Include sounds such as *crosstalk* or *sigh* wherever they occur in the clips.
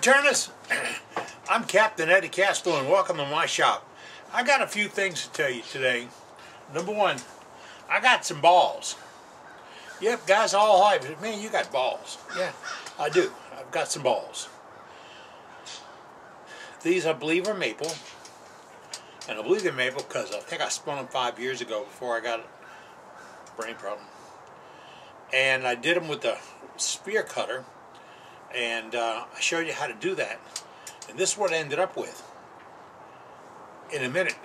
turners. *clears throat* I'm Captain Eddie Castelin and welcome to my shop. I got a few things to tell you today. Number one, I got some balls. Yep, guys all hype. Man, you got balls. Yeah, I do. I've got some balls. These I believe are maple. And I believe they're maple because I think I spun them five years ago before I got a brain problem. And I did them with the sphere cutter. And uh, I showed you how to do that. And this is what I ended up with. In a minute,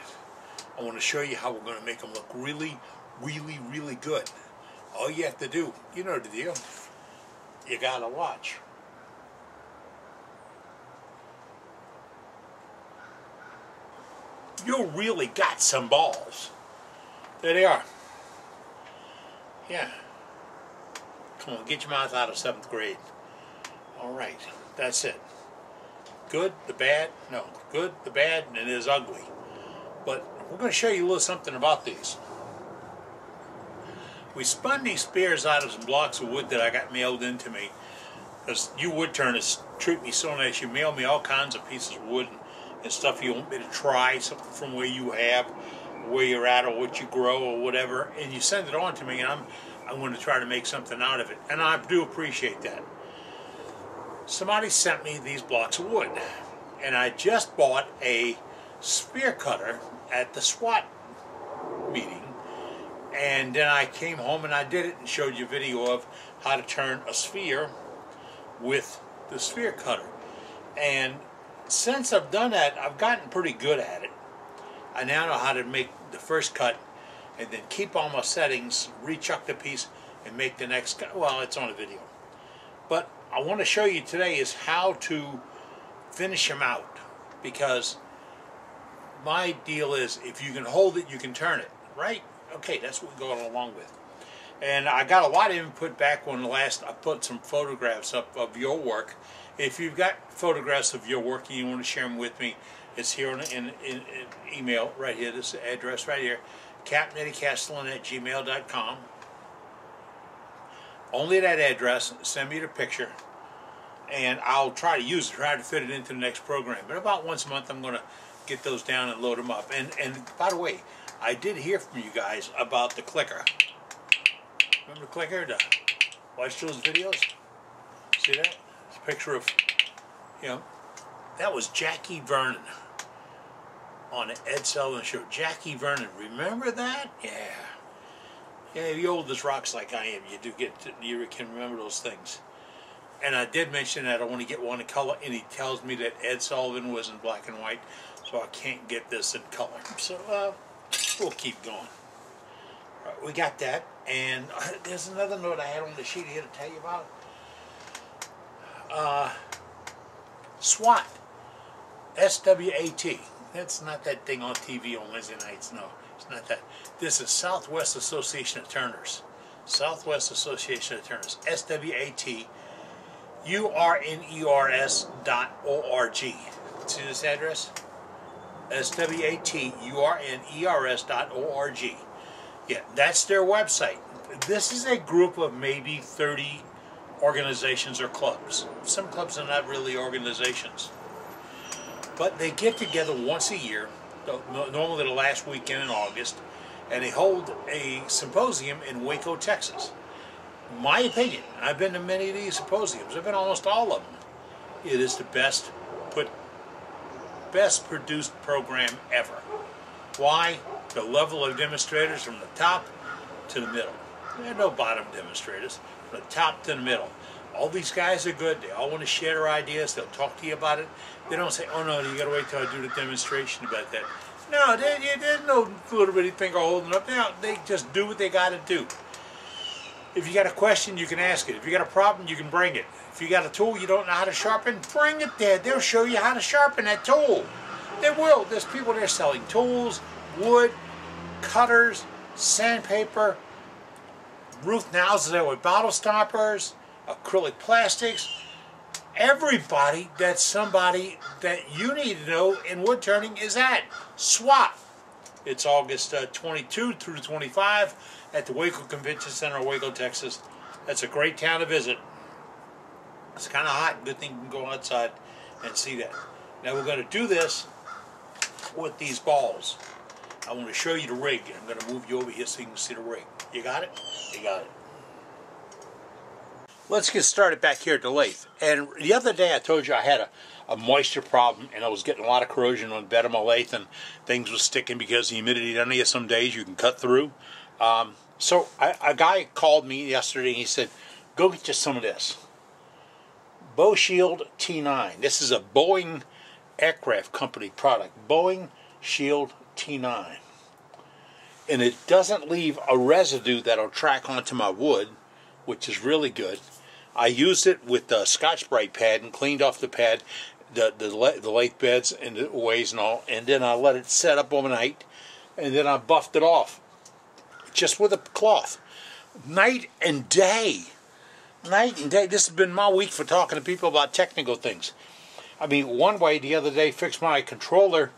I want to show you how we're going to make them look really, really, really good. All you have to do, you know the deal, you got to watch. You really got some balls. There they are. Yeah. Come on, get your mouth out of seventh grade. All right, that's it. Good, the bad, no, good, the bad, and it is ugly. But we're going to show you a little something about these. We spun these spheres out of some blocks of wood that I got mailed into me. Because you wood turners treat me so nice. You mail me all kinds of pieces of wood and, and stuff you want me to try, something from where you have, where you're at, or what you grow, or whatever. And you send it on to me, and I'm, I'm going to try to make something out of it. And I do appreciate that. Somebody sent me these blocks of wood. And I just bought a sphere cutter at the SWAT meeting and then I came home and I did it and showed you a video of how to turn a sphere with the sphere cutter. And since I've done that, I've gotten pretty good at it. I now know how to make the first cut and then keep all my settings, rechuck the piece, and make the next cut. Well, it's on a video. But I want to show you today is how to finish them out because my deal is if you can hold it, you can turn it, right? Okay, that's what we're going along with. And I got a lot of input back when the last I put some photographs up of your work. If you've got photographs of your work and you want to share them with me, it's here in, in, in, in email right here, this address right here, captaineddiecastelin at gmail.com. Only that address, send me the picture, and I'll try to use it, try to fit it into the next program. But about once a month, I'm going to get those down and load them up. And, and by the way, I did hear from you guys about the clicker. Remember the clicker? To watch those videos? See that? It's a picture of, you know, that was Jackie Vernon on the Ed Sullivan Show. Jackie Vernon, remember that? Yeah. Yeah, you're old as rocks like I am, you do get, to, you can remember those things. And I did mention that I want to get one in color, and he tells me that Ed Sullivan was in black and white, so I can't get this in color. So, uh, we'll keep going. We got that, and uh, *laughs* there's another note I had on the sheet here to tell you about. Uh, SWAT, S-W-A-T. That's not that thing on TV on Wednesday nights. No, it's not that. This is Southwest Association of Turners. Southwest Association of Turners. S-W-A-T. U-R-N-E-R-S dot O-R-G. See this address? S-W-A-T-U-R-N-E-R-S dot O-R-G. Yeah, that's their website. This is a group of maybe 30 organizations or clubs. Some clubs are not really organizations. But they get together once a year, uh, normally the last weekend in August, and they hold a symposium in Waco, Texas. My opinion, I've been to many of these symposiums, I've been almost all of them. It is the best put best produced program ever. Why? The level of demonstrators from the top to the middle. There are no bottom demonstrators, from the top to the middle. All these guys are good. They all want to share their ideas. They'll talk to you about it. They don't say, oh no, you got to wait till I do the demonstration about that. No, there, there's no little bitty finger holding up. Now they just do what they got to do. If you got a question, you can ask it. If you got a problem, you can bring it. If you got a tool you don't know how to sharpen, bring it there. They'll show you how to sharpen that tool. They will. There's people there selling tools, wood, cutters, sandpaper, Niles is there with bottle stoppers, acrylic plastics. Everybody that's somebody that you need to know in wood turning is at SWAT. It's August uh, 22 through 25 at the Waco Convention Center, Waco, Texas. That's a great town to visit. It's kind of hot. Good thing you can go outside and see that. Now we're going to do this with these balls. I want to show you the rig. I'm going to move you over here so you can see the rig. You got it? You got it. Let's get started back here at the lathe. And the other day I told you I had a, a moisture problem and I was getting a lot of corrosion on the bed of my lathe and things were sticking because the humidity down here some days you can cut through. Um, so I, a guy called me yesterday and he said, go get you some of this. Boeshield T9. This is a Boeing aircraft company product. Boeing Shield T9. And it doesn't leave a residue that'll track onto my wood, which is really good. I used it with the Scotch-Brite pad and cleaned off the pad, the, the, the lathe beds and the ways and all, and then I let it set up overnight, and then I buffed it off just with a cloth. Night and day. Night and day. This has been my week for talking to people about technical things. I mean, one way the other day fixed my controller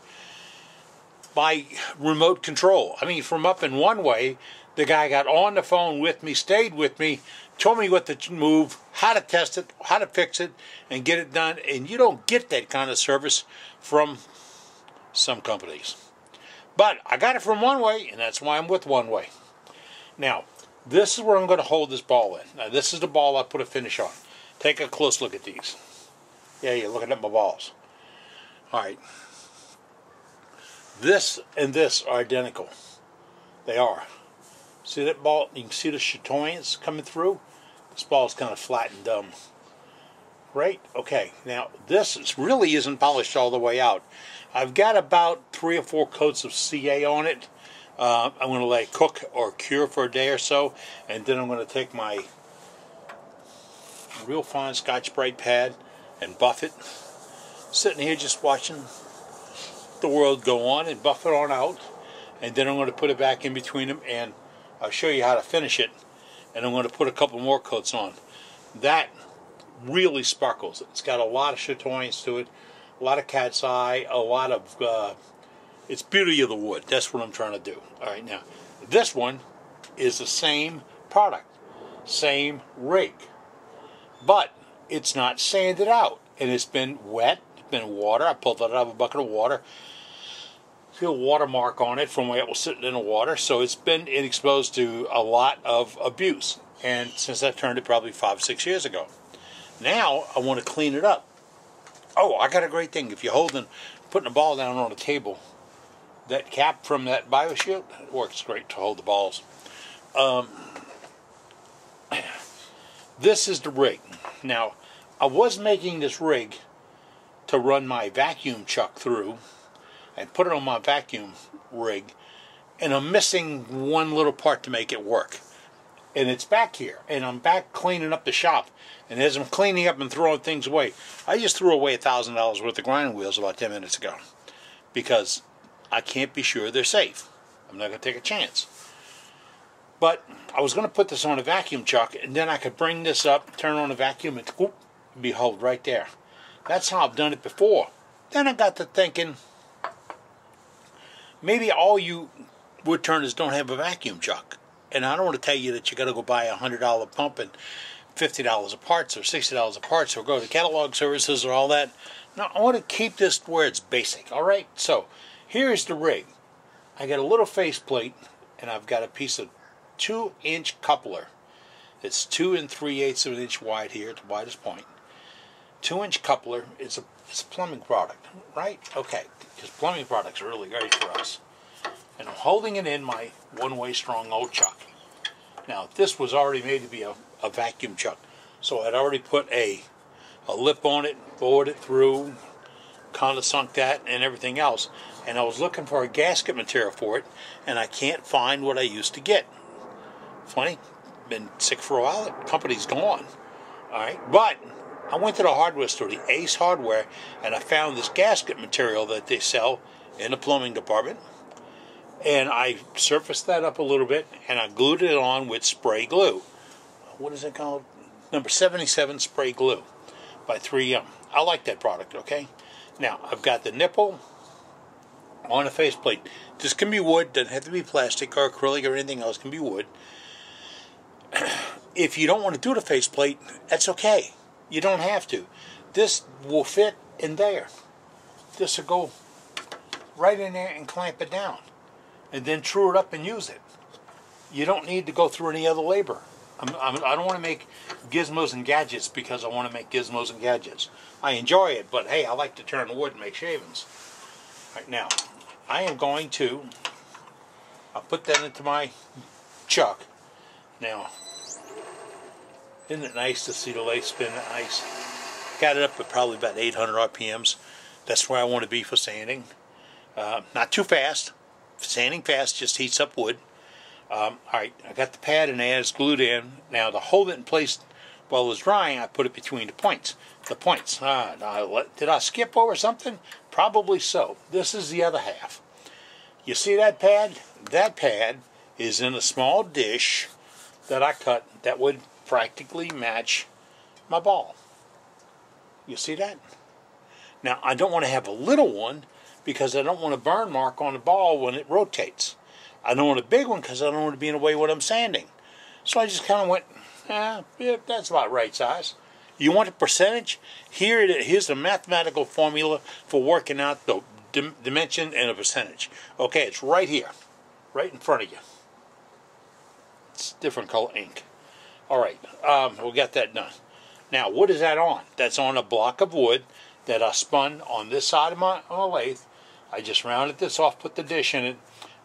by remote control. I mean, from up in one way, the guy got on the phone with me, stayed with me, told me what to move, how to test it, how to fix it, and get it done. And you don't get that kind of service from some companies. But I got it from One Way, and that's why I'm with One Way. Now, this is where I'm going to hold this ball in. Now, this is the ball I put a finish on. Take a close look at these. Yeah, you're looking at my balls. All right. This and this are identical. They are. See that ball? You can see the chatoyance coming through. This ball is kind of flat and dumb. Right? Okay. Now, this really isn't polished all the way out. I've got about three or four coats of CA on it. Uh, I'm going to let it cook or cure for a day or so, and then I'm going to take my real fine Scotch-Brite pad and buff it. Sitting here just watching the world go on and buff it on out, and then I'm going to put it back in between them, and I'll show you how to finish it, and I'm going to put a couple more coats on. That really sparkles. It's got a lot of chatoyance to it, a lot of cat's eye, a lot of uh, it's beauty of the wood. That's what I'm trying to do. All right, now this one is the same product, same rake, but it's not sanded out, and it's been wet. It's been water. I pulled it out of a bucket of water. See a watermark on it from where it was sitting in the water, so it's been exposed to a lot of abuse. And since I turned it probably five, six years ago, now I want to clean it up. Oh, I got a great thing. If you're holding, putting a ball down on a table, that cap from that Boeshield works great to hold the balls. Um, *clears throat* this is the rig. Now, I was making this rig to run my vacuum chuck through and put it on my vacuum rig, and I'm missing one little part to make it work. And it's back here, and I'm back cleaning up the shop. And as I'm cleaning up and throwing things away, I just threw away a thousand dollars worth of grinding wheels about ten minutes ago because I can't be sure they're safe. I'm not going to take a chance. But I was going to put this on a vacuum chuck, and then I could bring this up, turn on the vacuum, and whoop, behold, right there. That's how I've done it before. Then I got to thinking, maybe all you wood turners don't have a vacuum chuck. And I don't want to tell you that you got to go buy a hundred dollar pump and fifty dollars of parts or sixty dollars of parts or go to catalog services or all that. No, I want to keep this where it's basic. All right, so Here's the rig. I got a little faceplate and I've got a piece of two inch coupler. It's two and three eighths of an inch wide here at the widest point. Two inch coupler is a, it's a plumbing product, right? Okay, because plumbing products are really great for us. And I'm holding it in my one-way Stronghold chuck. Now this was already made to be a, a vacuum chuck, so I'd already put a a lip on it, bored it through, kind of sunk that and everything else and I was looking for a gasket material for it, and I can't find what I used to get. Funny, been sick for a while. The company's gone. All right, but I went to the hardware store, the Ace Hardware, and I found this gasket material that they sell in the plumbing department. And I surfaced that up a little bit, and I glued it on with spray glue. What is it called? Number 77 spray glue by 3M. I like that product, okay? Now, I've got the nipple, on a faceplate. This can be wood, doesn't have to be plastic or acrylic or anything else, it can be wood. *clears throat* if you don't want to do the faceplate, that's okay. You don't have to. This will fit in there. This will go right in there and clamp it down. And then true it up and use it. You don't need to go through any other labor. I'm, I'm, I do not want to make gizmos and gadgets because I want to make gizmos and gadgets. I enjoy it, but hey, I like to turn wood and make shavings. Right now, I am going to I'll put that into my chuck. Now, isn't it nice to see the lathe spin that nice? Got it up at probably about 800 RPMs. That's where I want to be for sanding. Uh, not too fast. Sanding fast just heats up wood. Um, Alright, I got the pad in there, glued in. Now to hold it in place while it was drying, I put it between the points. The points. Ah, did I skip over something? Probably so. This is the other half. You see that pad? That pad is in a small dish that I cut that would practically match my ball. You see that? Now, I don't want to have a little one because I don't want a burn mark on the ball when it rotates. I don't want a big one because I don't want to be in the way when I'm sanding. So I just kind of went, eh, yeah, that's about right size. You want a percentage? Here it is. Here's a mathematical formula for working out the dimension and a percentage. Okay, it's right here, right in front of you. It's different color ink. All right, um, we got that done. Now, what is that on? That's on a block of wood that I spun on this side of my, my lathe. I just rounded this off, put the dish in it.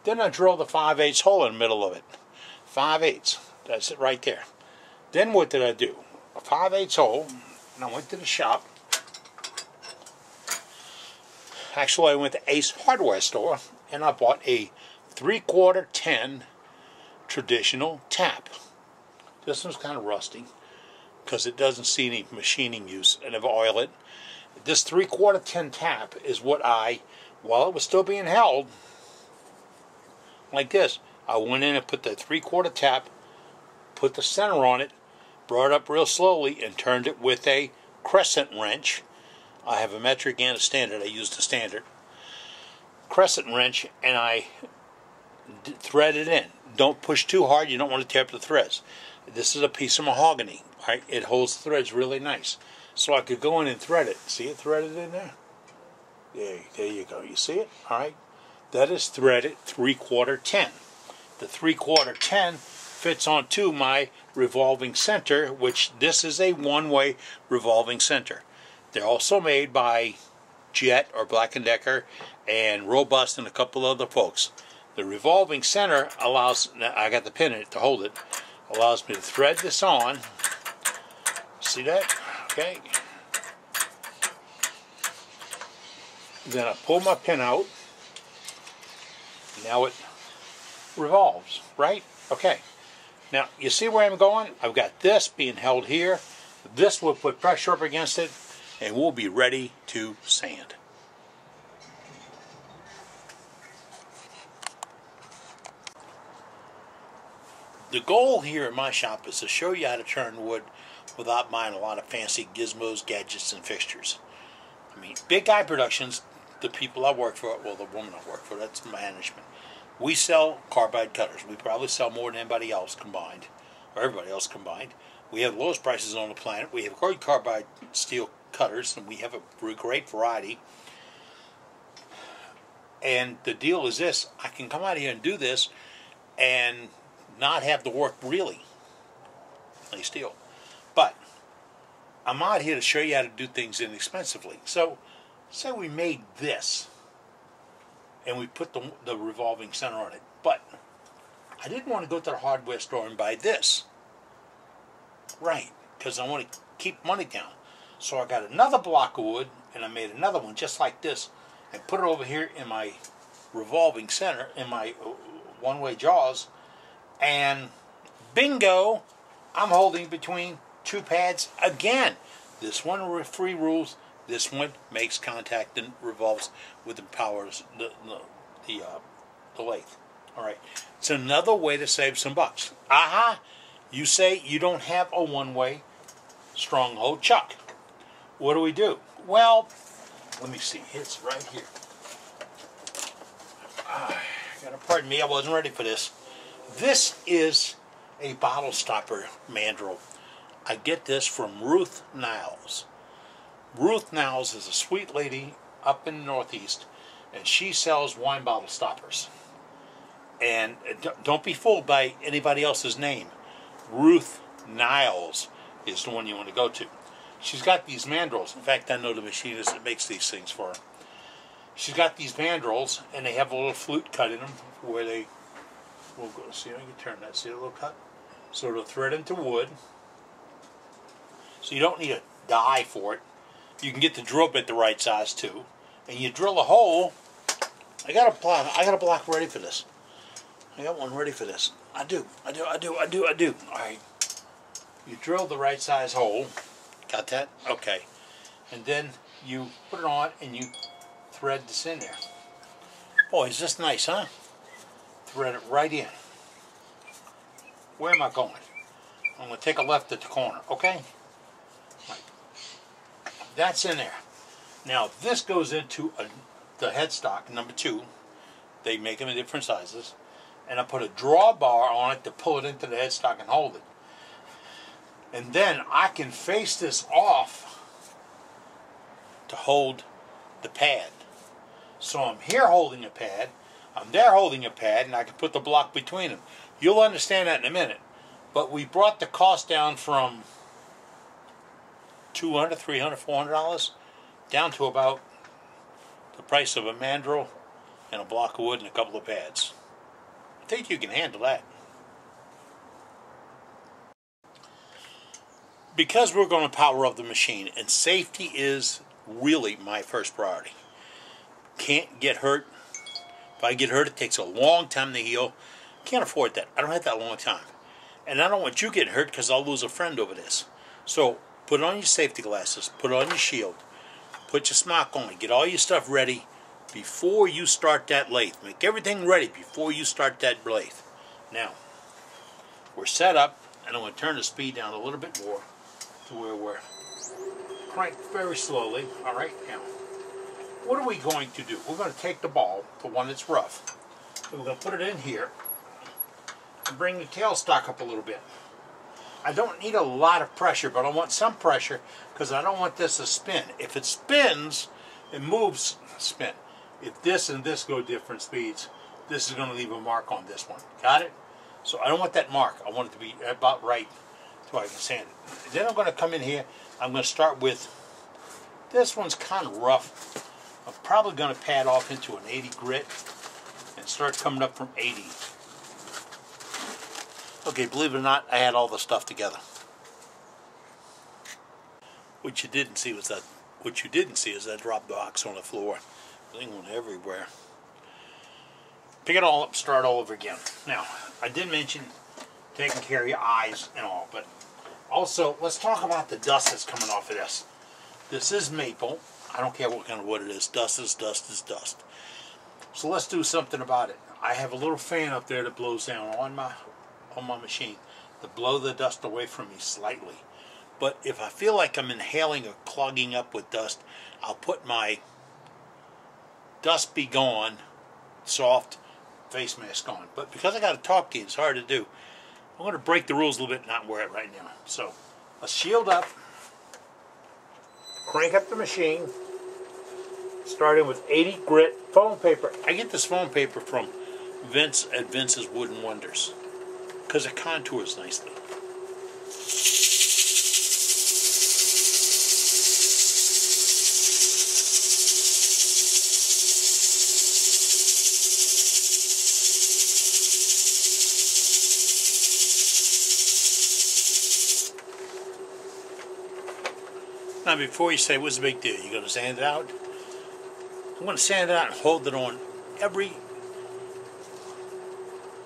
Then I drilled the 5 8 hole in the middle of it. 5 8 That's it right there. Then what did I do? A 5 8 hole, and I went to the shop. Actually, I went to Ace Hardware Store, and I bought a 3 quarter 10 traditional tap. This one's kind of rusty because it doesn't see any machining use, and I've oiled it. This 3 quarter 10 tap is what I, while it was still being held, like this, I went in and put the 3 quarter tap, put the center on it, brought it up real slowly, and turned it with a crescent wrench. I have a metric and a standard. I used a standard crescent wrench, and I thread it in. Don't push too hard. You don't want to tear up the threads. This is a piece of mahogany. Right? It holds threads really nice. So I could go in and thread it. See it threaded in there? There, there you go. You see it? All right. That is threaded three quarter ten. The three quarter ten fits onto my revolving center, which this is a one-way revolving center. They're also made by Jet or Black & Decker and Robust and a couple other folks. The revolving center allows, I got the pin in it to hold it, allows me to thread this on. See that? Okay. Then I pull my pin out. Now it revolves, right? Okay. Now, you see where I'm going? I've got this being held here. This will put pressure up against it, and we'll be ready to sand. The goal here in my shop is to show you how to turn wood without buying a lot of fancy gizmos, gadgets, and fixtures. I mean, Big Guy Productions, the people I work for, well, the woman I work for, that's management. We sell carbide cutters. We probably sell more than anybody else combined, or everybody else combined. We have the lowest prices on the planet. We have carbide steel cutters, and we have a great variety. And the deal is this I can come out here and do this and not have the work really lay steel. But I'm out here to show you how to do things inexpensively. So, say we made this and we put the, the revolving center on it. But I didn't want to go to the hardware store and buy this. Right, because I want to keep money down. So I got another block of wood and I made another one just like this and put it over here in my revolving center, in my uh, one-way jaws and bingo, I'm holding between two pads again. This one with free rules. This one makes contact and revolves with the powers the the the, uh, the lathe. All right, it's another way to save some bucks. Aha! You say you don't have a one-way stronghold chuck. What do we do? Well, let me see. It's right here. Ah, gotta pardon me. I wasn't ready for this. This is a bottle stopper mandrel. I get this from Ruth Niles. Ruth Niles is a sweet lady up in the Northeast, and she sells wine bottle stoppers. And uh, don't be fooled by anybody else's name. Ruth Niles is the one you want to go to. She's got these mandrels. In fact, I know the machinist that makes these things for her. She's got these mandrels, and they have a little flute cut in them where they will go. See, I can turn that. See a little cut? So it'll thread into wood. So you don't need a die for it. You can get the drill bit the right size too, and you drill a hole. I got a block. I got a block ready for this. I got one ready for this. I do. I do. I do. I do. I do. All right. You drill the right size hole. Got that? Okay. And then you put it on and you thread this in there. Boy, is this nice, huh? Thread it right in. Where am I going? I'm going to take a left at the corner, okay? That's in there. Now, this goes into a, the headstock, number two. They make them in different sizes. And I put a drawbar on it to pull it into the headstock and hold it. And then I can face this off to hold the pad. So I'm here holding a pad, I'm there holding a pad, and I can put the block between them. You'll understand that in a minute. But we brought the cost down from 200 300 $400 down to about the price of a mandrel and a block of wood and a couple of pads. I think you can handle that. Because we're going to power up the machine, and safety is really my first priority can't get hurt. If I get hurt, it takes a long time to heal. Can't afford that. I don't have that long time. And I don't want you getting hurt because I'll lose a friend over this. So put on your safety glasses, put on your shield, put your smock on, get all your stuff ready before you start that lathe. Make everything ready before you start that lathe. Now, we're set up, and I'm going to turn the speed down a little bit more to where we're crank very slowly. All right, now what are we going to do? We're going to take the ball, the one that's rough, and we're going to put it in here and bring the tailstock up a little bit. I don't need a lot of pressure, but I want some pressure because I don't want this to spin. If it spins, it moves spin. If this and this go different speeds, this is going to leave a mark on this one. Got it? So I don't want that mark. I want it to be about right so I can sand it. Then I'm going to come in here. I'm going to start with, this one's kind of rough. I'm probably going to pad off into an 80 grit and start coming up from 80. Okay, believe it or not, I had all the stuff together. What you didn't see was that, what you didn't see is that drop box on the floor. Went everywhere. Pick it all up, start all over again. Now, I did mention taking care of your eyes and all, but also, let's talk about the dust that's coming off of this. This is maple. I don't care what kind of wood it is. Dust is dust is dust. So let's do something about it. I have a little fan up there that blows down on my on my machine to blow the dust away from me slightly. But if I feel like I'm inhaling or clogging up with dust, I'll put my dust be gone soft face mask on. But because I got a top key, it's hard to do. I'm going to break the rules a little bit and not wear it right now. So let's shield up crank up the machine, starting with 80 grit foam paper. I get this foam paper from Vince at Vince's WoodNWonders because it contours nicely. Now before you say, what's the big deal? You going to sand it out? I'm going to sand it out and hold it on every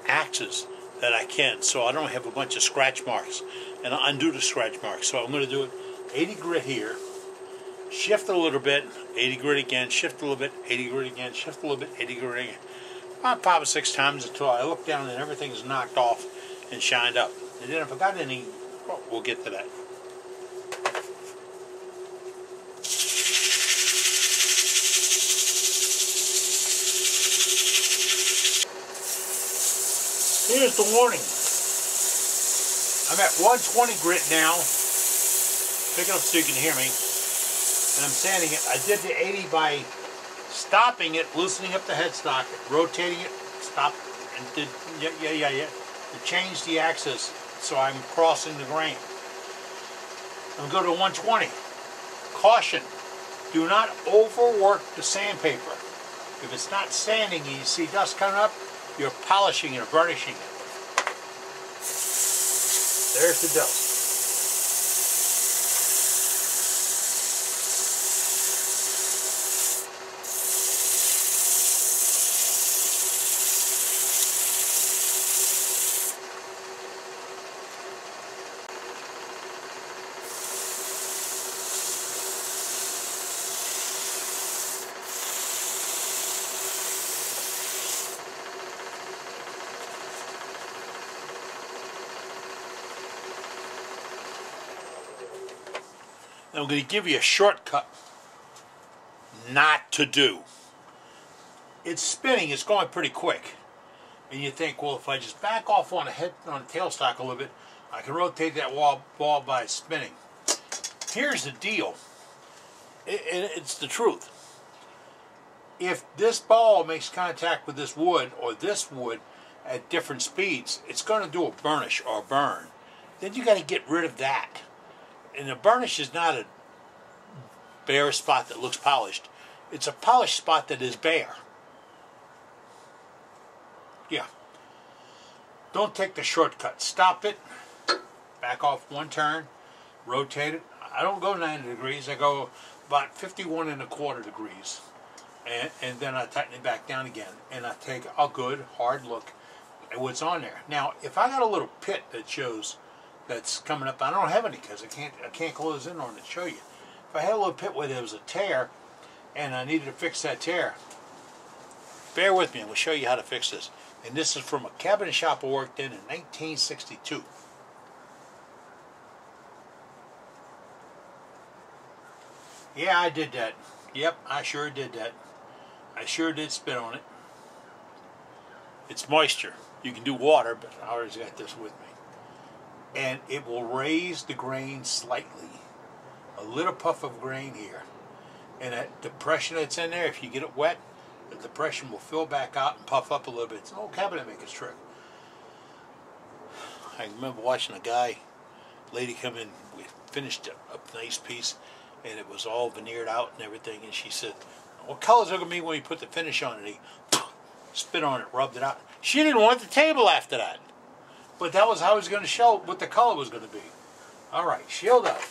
axis that I can so I don't have a bunch of scratch marks and I undo the scratch marks. So I'm going to do it 80 grit here, shift a little bit, 80 grit again, shift a little bit, 80 grit again, shift a little bit, 80 grit again. About five or six times until I look down and everything's knocked off and shined up. And then if I got any, well, we'll get to that. Here's the warning. I'm at 120 grit now. Pick it up so you can hear me. and I'm sanding it. I did the 80 by stopping it, loosening up the headstock, rotating it, stop, and did, yeah, yeah, yeah, yeah, to change the axis so I'm crossing the grain. I'm going to 120. Caution, do not overwork the sandpaper. If it's not sanding you see dust coming up, you're polishing or burnishing it. There's the dust. Going to give you a shortcut not to do. It's spinning, it's going pretty quick. And you think, well, if I just back off on the head on the tailstock a little bit, I can rotate that wall ball by spinning. Here's the deal. It, it, it's the truth. If this ball makes contact with this wood or this wood at different speeds, it's going to do a burnish or a burn. Then you got to get rid of that and the burnish is not a bare spot that looks polished. It's a polished spot that is bare. Yeah. Don't take the shortcut. Stop it. Back off one turn. Rotate it. I don't go 90 degrees. I go about 51 and a quarter degrees. And, and then I tighten it back down again. And I take a good hard look at what's on there. Now, if I got a little pit that shows that's coming up. I don't have any because I can't I can't close in on it show you. I had a little pit where there was a tear and I needed to fix that tear, bear with me and we'll show you how to fix this. And this is from a cabinet shop I worked in in 1962. Yeah, I did that. Yep, I sure did that. I sure did spit on it. It's moisture. You can do water, but I always got this with me and it will raise the grain slightly. A little puff of grain here. And that depression that's in there, if you get it wet, the depression will fill back out and puff up a little bit. It's an old cabinet maker's trick. I remember watching a guy, lady come in, we finished a, a nice piece, and it was all veneered out and everything, and she said, what color's it going to be when we put the finish on it? He *sniffs* spit on it, rubbed it out. She didn't want the table after that. But that was how I was going to show what the color was going to be. All right, shield up.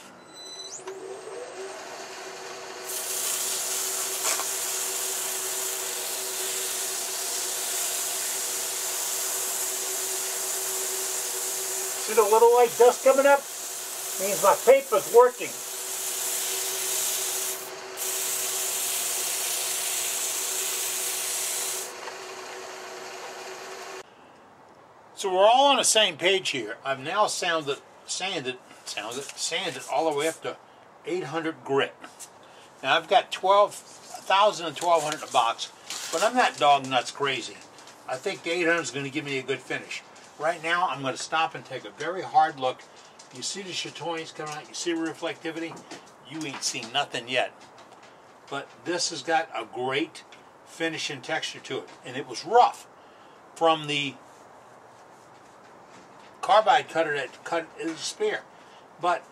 See the little white dust coming up? Means my paper's working. So we're all on the same page here. I've now sounded, sanded, sounded, sanded all the way up to 800 grit. Now I've got 12,000 and 1,200 in the box, but I'm not dog nuts crazy. I think the 800 is going to give me a good finish. Right now I'm going to stop and take a very hard look. You see the chatoyance coming out, you see the reflectivity, you ain't seen nothing yet. But this has got a great finish and texture to it. And it was rough from the carbide cutter that cut a sphere. But,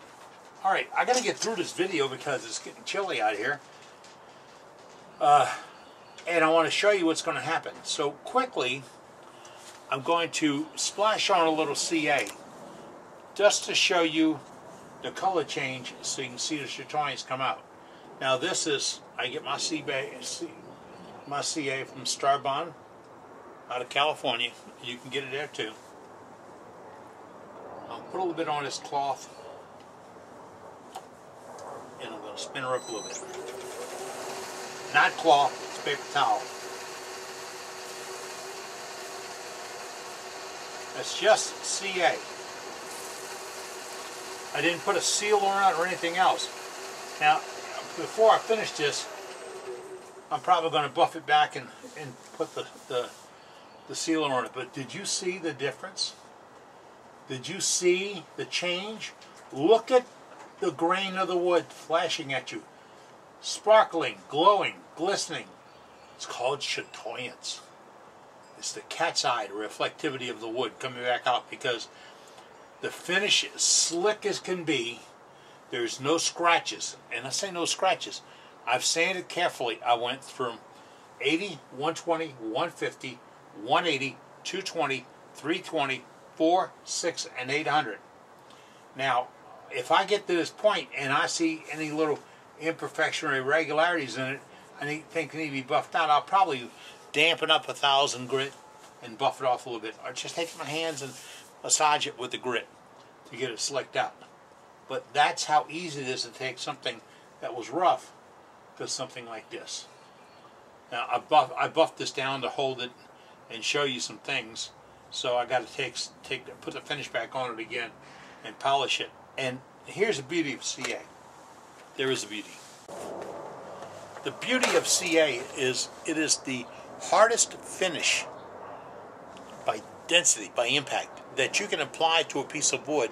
alright, I got to get through this video because it's getting chilly out here. Uh, and I want to show you what's going to happen. So quickly, I'm going to splash on a little CA just to show you the color change so you can see the chatoyance come out. Now this is, I get my CA, my CA from Starbond out of California. You can get it there too. I'll put a little bit on this cloth and I'm going to spin her up a little bit. Not cloth, it's paper towel. That's just CA. I didn't put a seal on it or anything else. Now, before I finish this, I'm probably going to buff it back and, and put the, the, the on it. But did you see the difference? Did you see the change? Look at the grain of the wood flashing at you. sparkling, glowing, glistening. It's called chatoyance. It's the cat's eye, the reflectivity of the wood coming back out because the finish is slick as can be. There's no scratches. And I say no scratches. I've sanded carefully. I went from 80, 120, 150, 180, 220, 320, 4, 6, and 800. Now, if I get to this point and I see any little imperfection or irregularities in it, I think need to be buffed out, I'll probably dampen up a thousand grit and buff it off a little bit. Or just take my hands and massage it with the grit to get it slicked out. But that's how easy it is to take something that was rough to something like this. Now I buff I buffed this down to hold it and show you some things. So I got to take take put the finish back on it again and polish it. And here's the beauty of CA. There is a beauty. The beauty of CA is it is the hardest finish by density, by impact, that you can apply to a piece of wood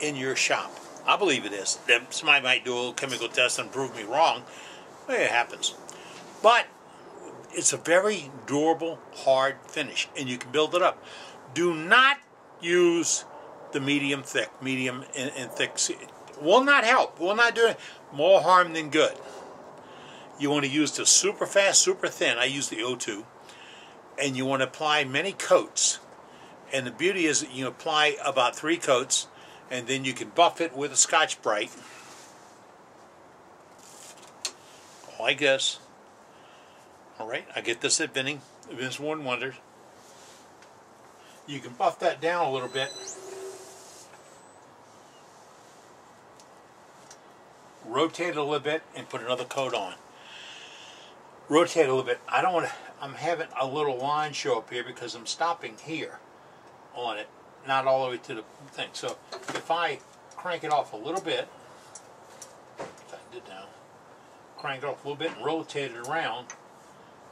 in your shop. I believe it is. Somebody might do a little chemical test and prove me wrong. Well, it happens. But it's a very durable, hard finish, and you can build it up. Do not use the medium thick, medium and, and thick. Will not help. Will not do it. More harm than good. You want to use the super fast, super thin. I use the O2. And you want to apply many coats. And the beauty is that you apply about three coats, and then you can buff it with a Scotch-Brite. Like this. Alright, I get this at Vinning, Vince WoodNWonders. You can buff that down a little bit. Rotate it a little bit and put another coat on. Rotate a little bit. I don't want to, I'm having a little line show up here because I'm stopping here on it, not all the way to the thing. So if I crank it off a little bit, if I did now, crank it off a little bit and rotate it around,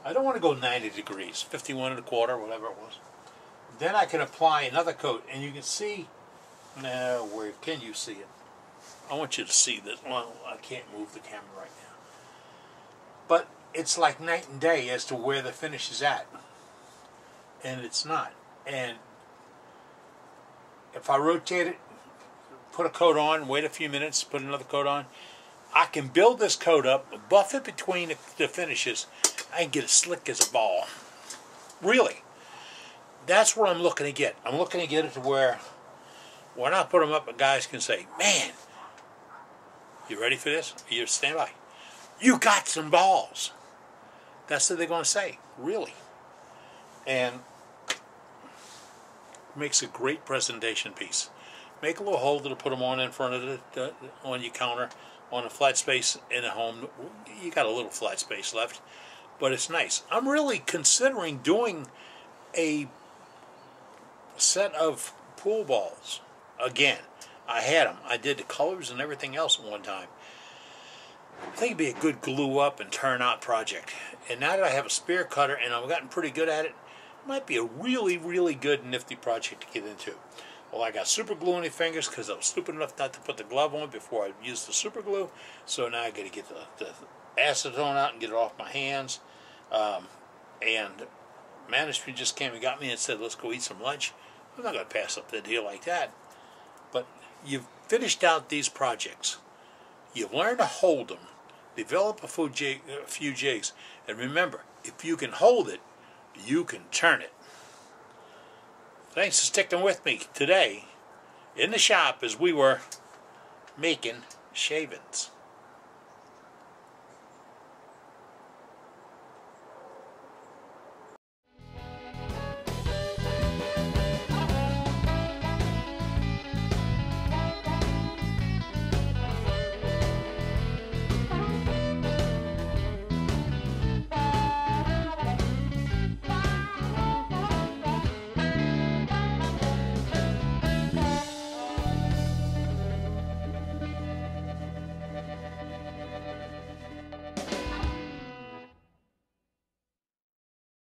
I don't want to go 90 degrees, 51 and a quarter, whatever it was. Then I can apply another coat, and you can see, now where can you see it? I want you to see this. Well, I can't move the camera right now. But it's like night and day as to where the finish is at. And it's not. And if I rotate it, put a coat on, wait a few minutes, put another coat on, I can build this coat up, buff it between the finishes, and get it slick as a ball. Really. That's what I'm looking to get. I'm looking to get it to where when I put them up, the guys can say, man, you ready for this? You stand by. You got some balls. That's what they're going to say, really. And makes a great presentation piece. Make a little holder to put them on in front of the, uh, on your counter, on a flat space in a home. You got a little flat space left but it's nice. I'm really considering doing a set of pool balls again. I had them. I did the colors and everything else at one time. I think it'd be a good glue up and turn out project. And now that I have a sphere cutter and I've gotten pretty good at it, it might be a really, really good nifty project to get into. Well, I got super glue on the fingers because I was stupid enough not to put the glove on before I used the super glue. So now I got to get the, the acetone out and get it off my hands. Um, and management just came and got me and said, let's go eat some lunch. I'm not going to pass up the deal like that. But you've finished out these projects. You've learned to hold them, develop a few, a few jigs, and remember, if you can hold it, you can turn it. Thanks for sticking with me today in the shop as we were making shavings.